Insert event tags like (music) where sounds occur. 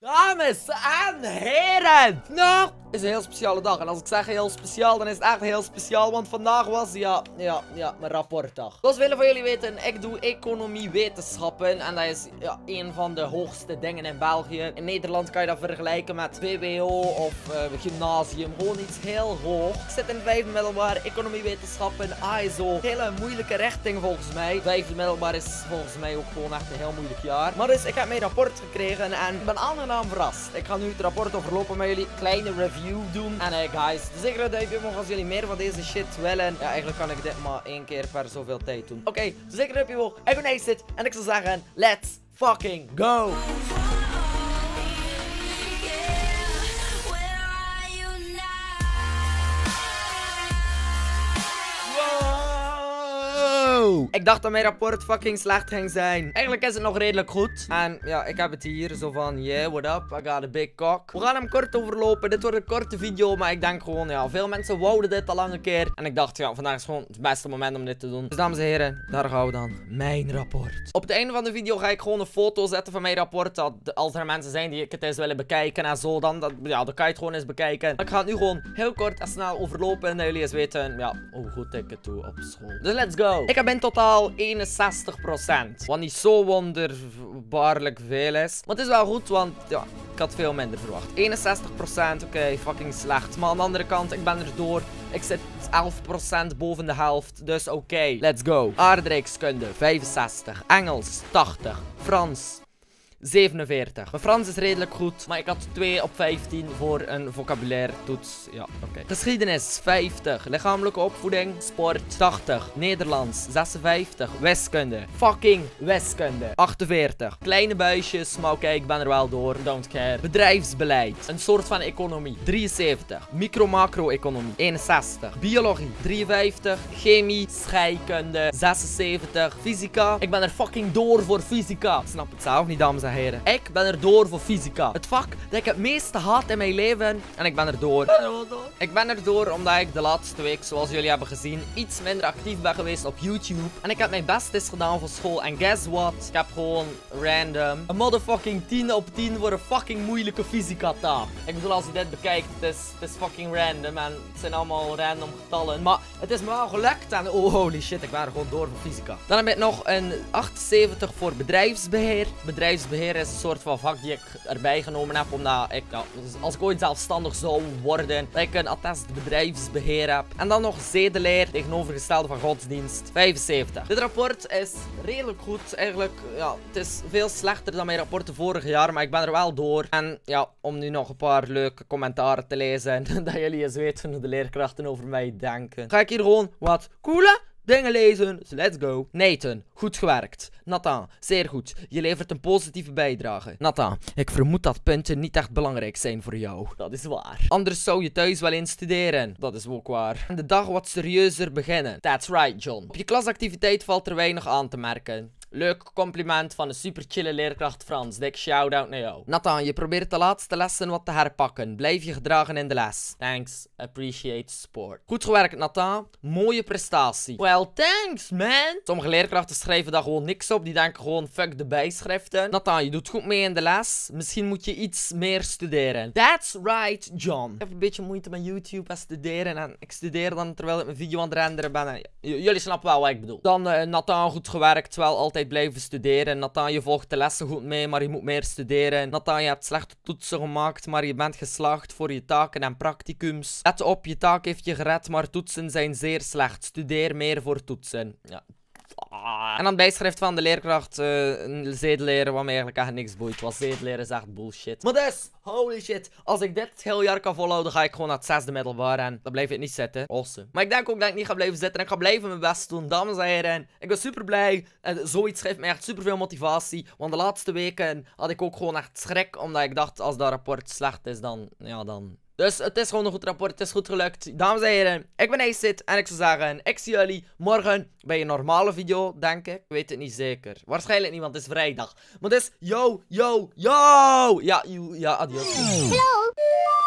Dames en heren, vandaag is een heel speciale dag. En als ik zeg heel speciaal, dan is het echt heel speciaal. Want vandaag was, ja, ja, ja, mijn rapportdag. Zoals velen van jullie weten, ik doe economie-wetenschappen. En dat is ja, een van de hoogste dingen in België. In Nederland kan je dat vergelijken met VWO of uh, gymnasium. Gewoon iets heel hoog. Ik zit in vijfde middelbaar, economie-wetenschappen, ASO. Hele moeilijke richting volgens mij. Vijfde middelbaar is volgens mij ook gewoon echt een heel moeilijk jaar. Maar dus, ik heb mijn rapport gekregen en ben aangenaam verrast. Ik ga nu het rapport overlopen met jullie. Kleine review doen. En hey guys, zeker een duimpje omhoog als jullie meer van deze shit willen. Ja, eigenlijk kan ik dit maar één keer per zoveel tijd doen. Oké, zeker een duimpje omhoog. Ace En ik zou zeggen, let's fucking go! Ik dacht dat mijn rapport fucking slecht ging zijn. Eigenlijk is het nog redelijk goed. En ja, ik heb het hier zo van, yeah, what up? I got a big cock. We gaan hem kort overlopen. Dit wordt een korte video, maar ik denk gewoon, ja, veel mensen wouden dit al lang een keer. En ik dacht, ja, vandaag is gewoon het beste moment om dit te doen. Dus dames en heren, daar gaan we dan. Mijn rapport. Op het einde van de video ga ik gewoon een foto zetten van mijn rapport. Dat als er mensen zijn die het eens willen bekijken en zo, dan, dat, ja, dan kan je het gewoon eens bekijken. ik ga het nu gewoon heel kort en snel overlopen. En dat jullie eens weten, ja, hoe goed ik het doe op school. Dus let's go. Ik heb in totaal 61%. Wat niet zo wonderbaarlijk veel is. Maar het is wel goed, want ja, ik had veel minder verwacht. 61%, oké, fucking slecht. Maar aan de andere kant, ik ben er door. Ik zit 11% boven de helft. Dus oké, let's go. Aardrijkskunde, 65. Engels, 80. Frans, 47. Mijn Frans is redelijk goed, maar ik had 2 op 15 voor een vocabulaire toets. Ja, oké. Geschiedenis 50. Lichamelijke opvoeding, sport 80. Nederlands 56. Wiskunde. Fucking wiskunde. 48. Kleine buisjes, maar oké, ik ben er wel door. Don't care. Bedrijfsbeleid. Een soort van economie. 73. Micro-macro-economie. 61. Biologie. 53. Chemie. Scheikunde. 76. Fysica. Ik ben er fucking door voor fysica. Snap het zelf niet, dames en Ik ben er door voor fysica. Het vak dat ik het meeste haat in mijn leven. En ik ben er door. Ik ben er door omdat ik de laatste week, zoals jullie hebben gezien, iets minder actief ben geweest op YouTube. En ik heb mijn best eens gedaan voor school. En guess what? Ik heb gewoon random een motherfucking 10 op 10 voor een fucking moeilijke fysica taak. Ik bedoel, als je dit bekijkt, het is, het is fucking random. En het zijn allemaal random getallen. Maar het is me wel gelukt. En oh holy shit, ik ben er gewoon door voor fysica. Dan heb ik nog een 78 voor bedrijfsbeheer. Bedrijfsbeheer is een soort van vak die ik erbij genomen heb. Omdat ik, als ik ooit zelfstandig zou worden, dat ik een attest bedrijfsbeheer heb. En dan nog zedeleer, tegenovergestelde van godsdienst, 75. Dit rapport is redelijk goed. Eigenlijk, ja, het is veel slechter dan mijn rapporten vorig jaar, maar ik ben er wel door. En ja, om nu nog een paar leuke commentaren te lezen, (laughs) dat jullie eens weten hoe de leerkrachten over mij denken. Ga ik hier gewoon wat coole dingen lezen. Dus let's go. Nathan, goed gewerkt. Nathan, zeer goed. Je levert een positieve bijdrage. Nathan, ik vermoed dat punten niet echt belangrijk zijn voor jou. Dat is waar. Anders zou je thuis wel eens studeren. Dat is ook waar. En de dag wat serieuzer beginnen. That's right, John. Op je klasactiviteit valt er weinig aan te merken. Leuk compliment van een super chille leerkracht Frans. Dik shout-out naar jou. Nathan, je probeert de laatste lessen wat te herpakken. Blijf je gedragen in de les. Thanks. Appreciate support. Goed gewerkt, Nathan. Mooie prestatie. Well, thanks, man. Sommige leerkrachten schrijven daar gewoon niks op. Die denken gewoon, fuck de bijschriften. Nathan, je doet goed mee in de les. Misschien moet je iets meer studeren. That's right, John. Ik heb een beetje moeite met YouTube en studeren. En ik studeer dan terwijl ik mijn video aan het renderen ben. jullie snappen wel wat ik bedoel. Dan, uh, Nathan, goed gewerkt. Wel altijd blijven studeren. Nathan, je volgt de lessen goed mee, maar je moet meer studeren. Nathan, je hebt slechte toetsen gemaakt, maar je bent geslaagd voor je taken en practicums. Let op, je taak heeft je gered, maar toetsen zijn zeer slecht. Studeer meer voor toetsen. Ja. En dan bijschrift van de leerkracht uh, zedeleren, wat mij eigenlijk echt niks boeit. Was zedeleren is echt bullshit. Maar dus, holy shit. Als ik dit het hele jaar kan volhouden, ga ik gewoon naar het zesde middelbaar. En dan blijf ik niet zitten. Awesome. Maar ik denk ook dat ik niet ga blijven zitten. En ik ga blijven mijn best doen. Dames en heren, ik ben super blij. En zoiets geeft mij echt super veel motivatie. Want de laatste weken had ik ook gewoon echt schrik. Omdat ik dacht, als dat rapport slecht is, dan, ja, dan dus het is gewoon een goed rapport. Het is goed gelukt. Dames en heren, ik ben Aceit. En ik zou zeggen, ik zie jullie morgen bij een normale video, denk ik. Ik weet het niet zeker. Waarschijnlijk niet, want het is vrijdag. Maar dus, yo, yo, yo. Ja, ja, adios.